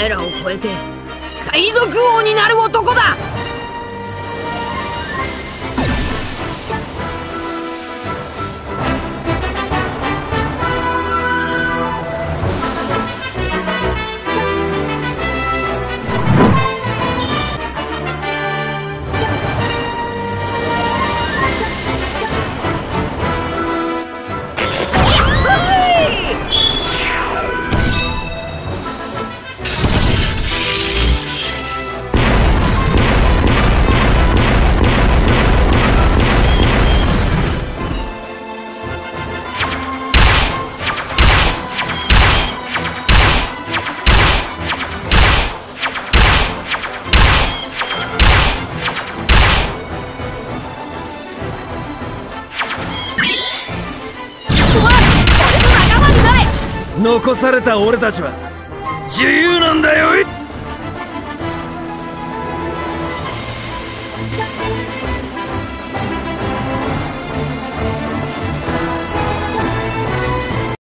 前らを超えて海賊王になる男残された俺たちは自由なんだよ